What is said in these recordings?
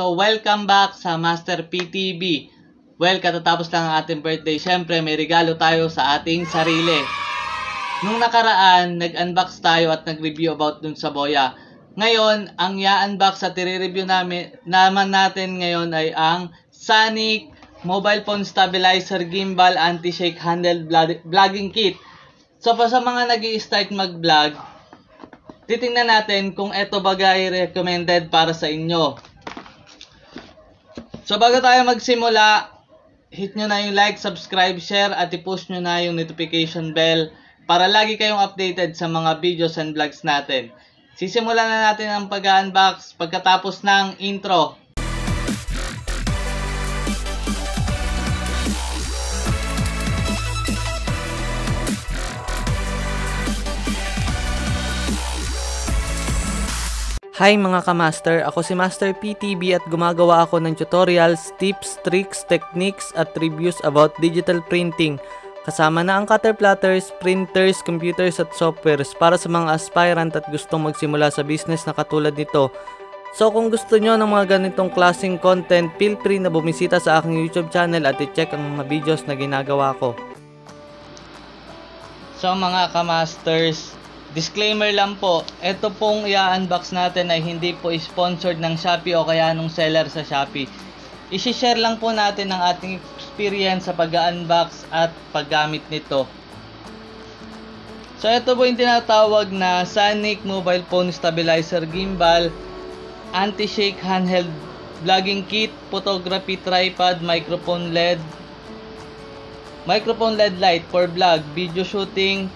So, welcome back sa Master PTV. Well, katatapos lang ang ating birthday. Siyempre, may regalo tayo sa ating sarili. Nung nakaraan, nag-unbox tayo at nag-review about dun sa boya. Ngayon, ang i-unbox at i-review namin, naman natin ngayon ay ang Sonic Mobile Phone Stabilizer Gimbal Anti-Shake Handle Vlog- Vlogging Kit. So, pa sa mga nag start mag-vlog, titingnan natin kung ito bagay recommended para sa inyo. So, bago tayo magsimula, hit nyo na yung like, subscribe, share, at i-push nyo na yung notification bell para lagi kayong updated sa mga videos and vlogs natin. Sisimulan na natin ang pag-unbox pagkatapos ng intro. Hi mga kamaster, ako si Master PTB at gumagawa ako ng tutorials, tips, tricks, techniques at reviews about digital printing. Kasama na ang cutter platters, printers, computers at softwares para sa mga aspirant at gustong magsimula sa business na katulad nito. So kung gusto nyo ng mga ganitong klaseng content, feel free na bumisita sa aking YouTube channel at i-check ang mga videos na ginagawa ko. So mga kamasters, disclaimer lang po, ito pong i-unbox natin ay hindi po sponsored ng Shopee o kaya nung seller sa Shopee. I-share lang po natin ang ating experience sa pag-unbox at paggamit nito. So ito po yung tinatawag na Sonic Mobile Phone Stabilizer Gimbal Anti-Shake Handheld Vlogging Kit Photography Tripod Microphone LED Microphone LED light for vlog, video shooting,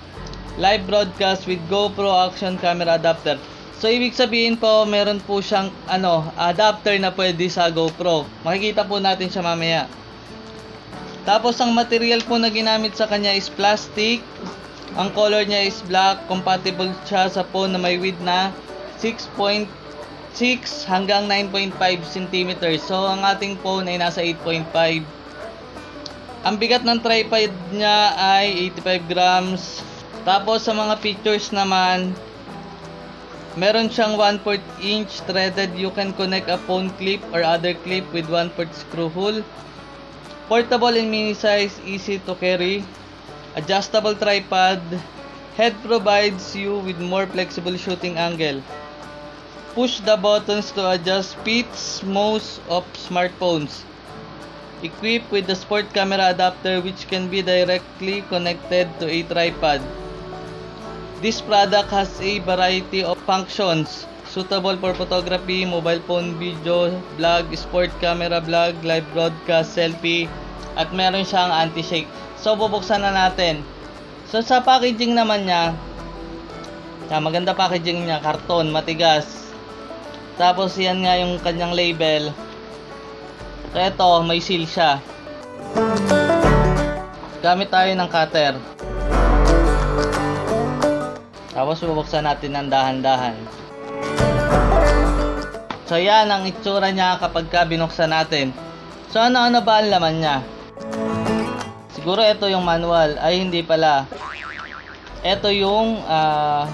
live broadcast with GoPro action camera adapter. So ibig sabihin po, meron po siyang ano, adapter na pwede sa GoPro. Makikita po natin siya mamaya. Tapos ang material po na ginamit sa kanya is plastic. Ang color niya is black. Compatible siya sa phone na may width na 6.6 hanggang 9.5 cm. So ang ating phone ay nasa 8.5 ang bigat ng tripod niya ay 85 grams. Tapos sa mga features naman, meron siyang 1/4 inch threaded you can connect a phone clip or other clip with 1/4 screw hole. Portable in mini size, easy to carry. Adjustable tripod. Head provides you with more flexible shooting angle. Push the buttons to adjust speeds most of smartphones equipped with the sport camera adapter which can be directly connected to a tripod. This product has a variety of functions suitable for photography, mobile phone video, vlog, sport camera vlog, live broadcast, selfie, at meron siyang anti-shake. So, bubuksan na natin. So, sa packaging naman niya, ah, maganda packaging niya, karton, matigas. Tapos, yan nga yung kanyang label. So, ito, may seal siya. Gamit tayo ng cutter. Tapos, bubuksan natin ng dahan-dahan. So, yan ang itsura niya kapag ka binuksan natin. So, ano-ano ba ang laman niya? Siguro ito yung manual. Ay, hindi pala. Ito yung ah,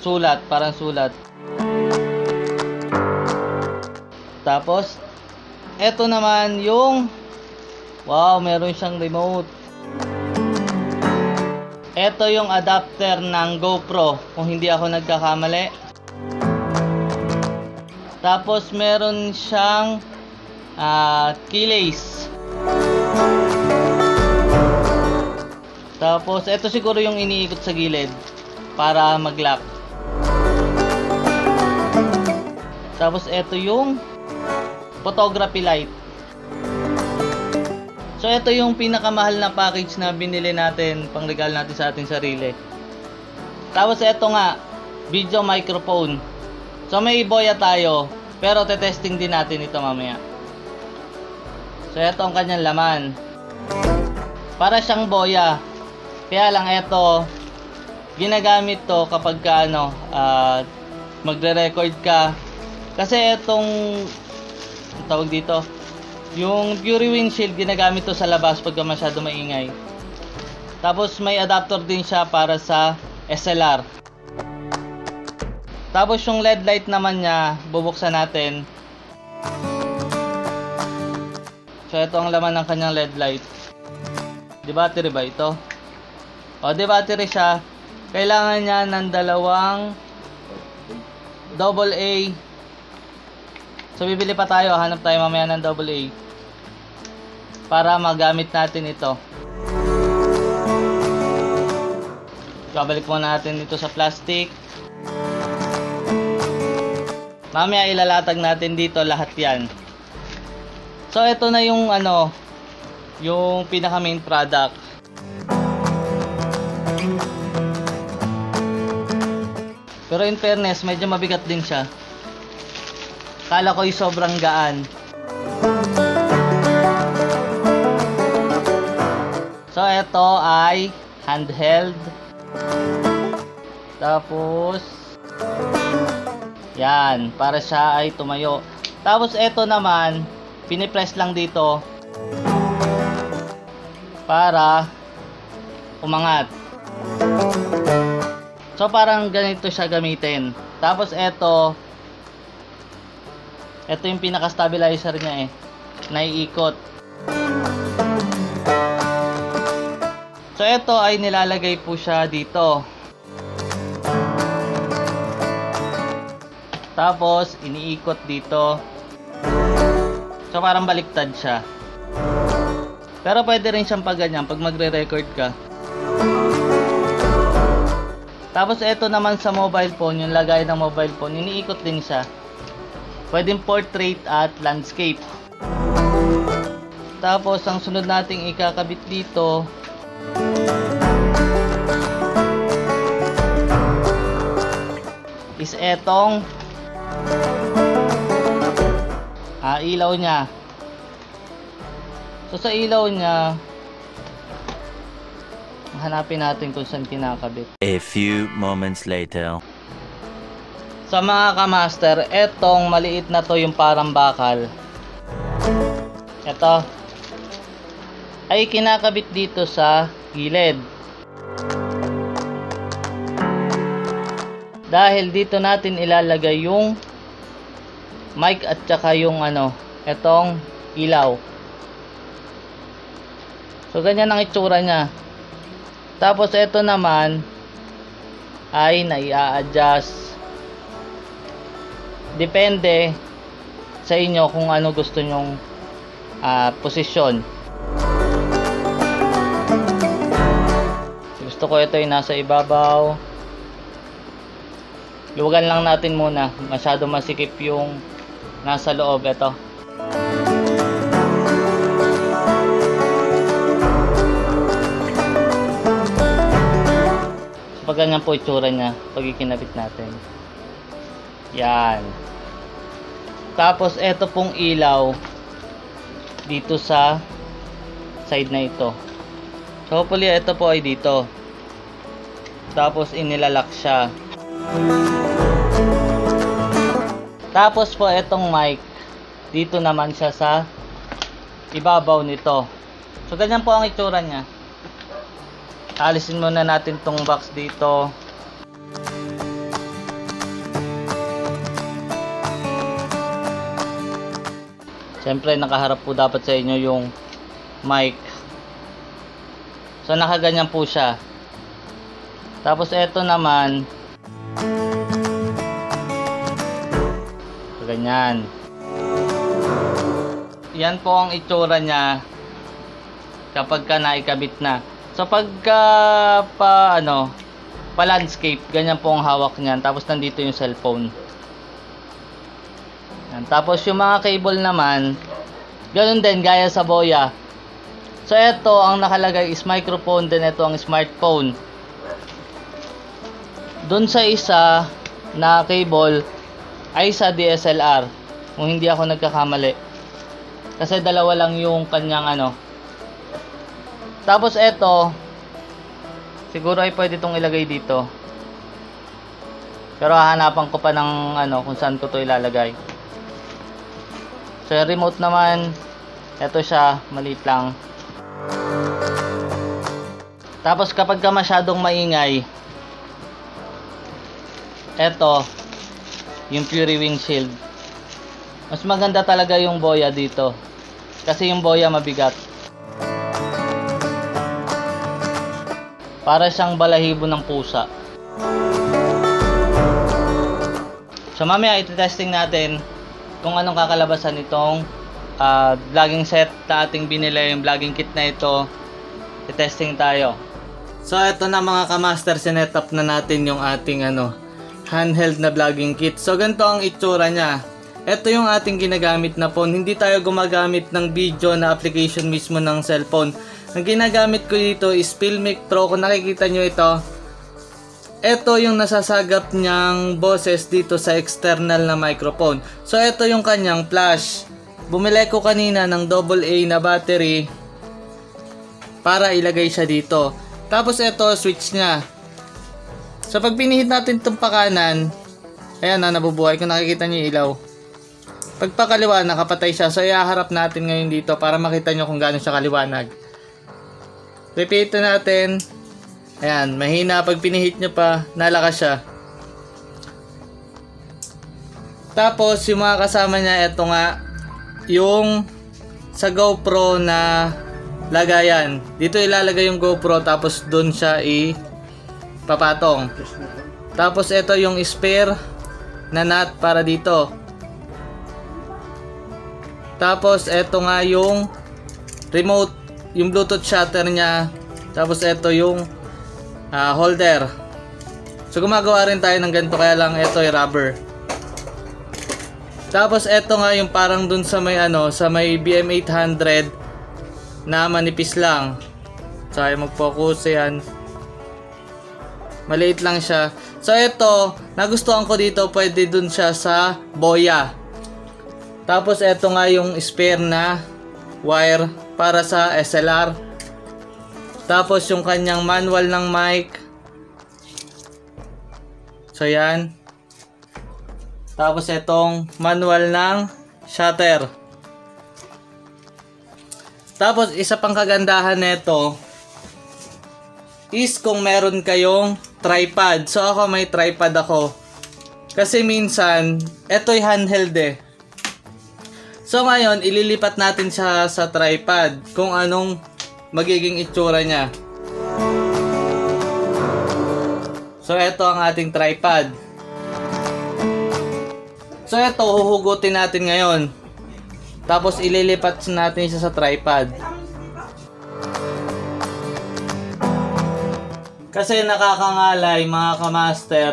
sulat, parang sulat. Tapos, ito naman yung wow, meron siyang remote. Ito yung adapter ng GoPro kung hindi ako nagkakamali. Tapos meron siyang uh, keyless. Tapos ito siguro yung iniikot sa gilid para mag-lock. Tapos ito yung photography light. So ito yung pinakamahal na package na binili natin pang regalo natin sa ating sarili. Tapos ito nga, video microphone. So may iboya tayo, pero te-testing din natin ito mamaya. So ito ang kanyang laman. Para siyang boya. Kaya lang ito, ginagamit to kapag ka ano, uh, magre-record ka. Kasi itong tawag dito, yung Fury windshield ginagamit to sa labas pag masyado maingay. Tapos may adapter din siya para sa SLR. Tapos yung LED light naman niya, bubuksan natin. So, ito ang laman ng kanyang LED light. Di battery ba ito? O, di battery siya. Kailangan niya ng dalawang double A. So, bibili pa tayo. Hanap tayo mamaya ng double A. Para magamit natin ito. Babalik muna natin dito sa plastic. Mamaya ilalatag natin dito lahat yan. So, ito na yung ano, yung pinaka main product. Pero in fairness, medyo mabigat din siya. Kala ko yung sobrang gaan. So, ito ay handheld. Tapos, yan, para siya ay tumayo. Tapos, ito naman, pinipress lang dito para umangat. So parang ganito siya gamitin. Tapos ito ito yung pinaka stabilizer niya eh. Naiikot. So ito ay nilalagay po siya dito. Tapos iniikot dito. So parang baliktad siya. Pero pwede rin siyang pag ganyan pag magre-record ka. Tapos ito naman sa mobile phone, yung lagay ng mobile phone, iniikot din siya. Pwedeng portrait at landscape. Tapos ang sunod nating ikakabit dito is etong ah, ilaw niya. So sa ilaw niya, hanapin natin kung saan kinakabit. A few moments later. Sa mga kamaster, etong maliit na to yung parang bakal. Ito. Ay kinakabit dito sa gilid. Dahil dito natin ilalagay yung mic at saka yung ano, etong ilaw. So ganyan ang itsura niya. Tapos ito naman ay nai-adjust. Depende sa inyo kung ano gusto nyong ah, posisyon. Gusto ko ito ay nasa ibabaw. Luwagan lang natin muna. Masyado masikip yung nasa loob. Ito. So, pag ganyan po itsura niya, pag ikinabit natin. Yan. Tapos, ito pong ilaw dito sa side na ito. So, hopefully, ito po ay dito. Tapos, inilalak siya. Tapos po, itong mic, dito naman siya sa ibabaw nito. So, ganyan po ang itsura niya. Alisin muna natin tong box dito. Siyempre, nakaharap po dapat sa inyo yung mic. So, nakaganyan po siya. Tapos, ito naman, ganyan. Yan po ang itsura niya kapag ka naikabit na. So pagka pa ano, pa landscape, ganyan po ang hawak niyan. Tapos nandito yung cellphone. Yan. Tapos yung mga cable naman, ganun din gaya sa Boya. So ito ang nakalagay is microphone, then ito ang smartphone. Doon sa isa na cable ay sa DSLR. Kung hindi ako nagkakamali. Kasi dalawa lang yung kanyang ano, tapos eto, siguro ay pwede itong ilagay dito. Pero hahanapan ko pa ng ano kung saan ko to ilalagay. So remote naman, eto siya, maliit lang. Tapos kapag ka masyadong maingay, eto, yung Fury Windshield. Mas maganda talaga yung boya dito. Kasi yung boya mabigat. Para siyang balahibo ng pusa. So mamaya iti-testing natin kung anong kakalabasan nitong ah, vlogging set na ating binili, yung vlogging kit na ito. I-testing tayo. So ito na mga kamaster, sinetup na natin yung ating ano, handheld na vlogging kit. So ganito ang itsura niya. Ito yung ating ginagamit na phone. Hindi tayo gumagamit ng video na application mismo ng cellphone. Ang ginagamit ko dito is Filmic Pro. Kung nakikita nyo ito, ito yung nasasagap niyang boses dito sa external na microphone. So ito yung kanyang flash. Bumili ko kanina ng AA na battery para ilagay siya dito. Tapos ito switch niya. So pag pinihit natin itong pakanan, ayan na nabubuhay kung nakikita niyo yung ilaw. Pag pakaliwa, nakapatay siya. So iaharap natin ngayon dito para makita nyo kung gaano siya kaliwanag. Repeat na natin. Ayan, mahina pag pinihit nyo pa, nalakas siya. Tapos, yung mga kasama niya, ito nga, yung sa GoPro na lagayan. Dito ilalagay yung GoPro, tapos doon siya ipapatong. Tapos, ito yung spare na nut para dito. Tapos, ito nga yung remote, yung Bluetooth shutter niya. Tapos, ito yung ah, holder. So gumagawa rin tayo ng ganito kaya lang ito ay rubber. Tapos ito nga yung parang dun sa may ano, sa may BM800 na manipis lang. Ay mag-focus yan. Maliit lang siya. So ito, nagustuhan ko dito, pwede dun siya sa boya. Tapos ito nga yung spare na wire para sa SLR. Tapos yung kanyang manual ng mic. So yan. Tapos itong manual ng shutter. Tapos isa pang kagandahan nito is kung meron kayong tripod. So ako may tripod ako. Kasi minsan, ito'y handheld eh. So ngayon, ililipat natin siya sa tripod kung anong magiging itsura niya. So ito ang ating tripod. So ito, huhugutin natin ngayon. Tapos ililipat natin siya sa tripod. Kasi nakakangalay mga kamaster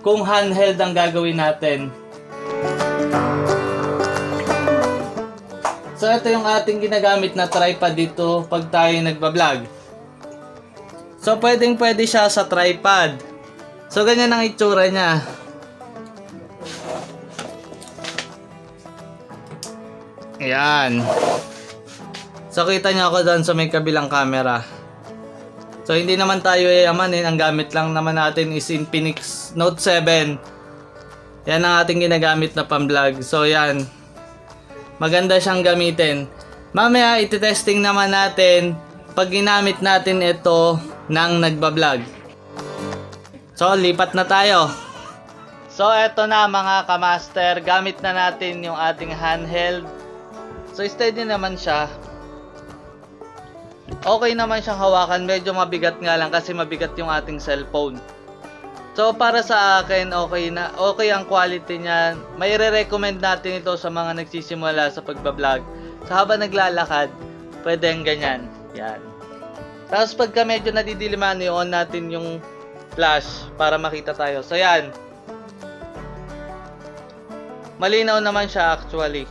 kung handheld ang gagawin natin. So ito yung ating ginagamit na tripod dito pag tayo nagbablog. So pwedeng pwede siya sa tripod. So ganyan ang itsura niya. Ayan. So kita niyo ako doon sa may kabilang camera. So hindi naman tayo yayamanin, ang gamit lang naman natin is Infinix Note 7. Yan ang ating ginagamit na pang-vlog. So yan. Maganda siyang gamitin. Mamaya iti-testing naman natin pag ginamit natin ito ng nagbablog. So lipat na tayo. So eto na mga kamaster, gamit na natin yung ating handheld. So steady naman siya. Okay naman siyang hawakan, medyo mabigat nga lang kasi mabigat yung ating cellphone. So para sa akin, okay na okay ang quality niya. May re-recommend natin ito sa mga nagsisimula sa pagba-vlog. Sa habang naglalakad, pwede ang ganyan. Yan. Tapos pagka medyo nadidiliman, i-on natin yung flash para makita tayo. So yan. Malinaw naman siya actually.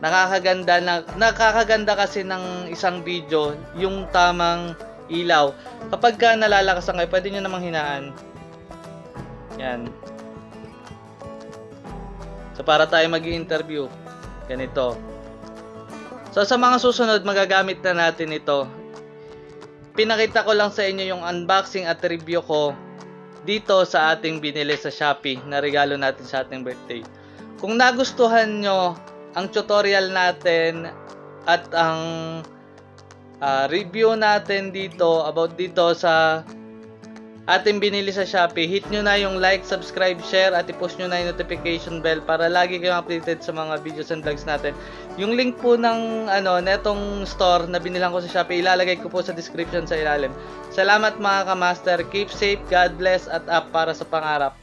Nakakaganda na nakakaganda kasi ng isang video yung tamang ilaw. Kapag ka nalalakasan kayo, pwede nyo namang hinaan. Yan. So para tayo mag-interview, ganito. So sa mga susunod, magagamit na natin ito. Pinakita ko lang sa inyo yung unboxing at review ko dito sa ating binili sa Shopee na regalo natin sa ating birthday. Kung nagustuhan nyo ang tutorial natin at ang uh, review natin dito about dito sa ating binili sa Shopee, hit nyo na yung like, subscribe, share at i-push nyo na yung notification bell para lagi kayong updated sa mga videos and vlogs natin. Yung link po ng ano, netong store na binilang ko sa Shopee, ilalagay ko po sa description sa ilalim. Salamat mga kamaster, keep safe, God bless at up para sa pangarap.